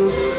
you.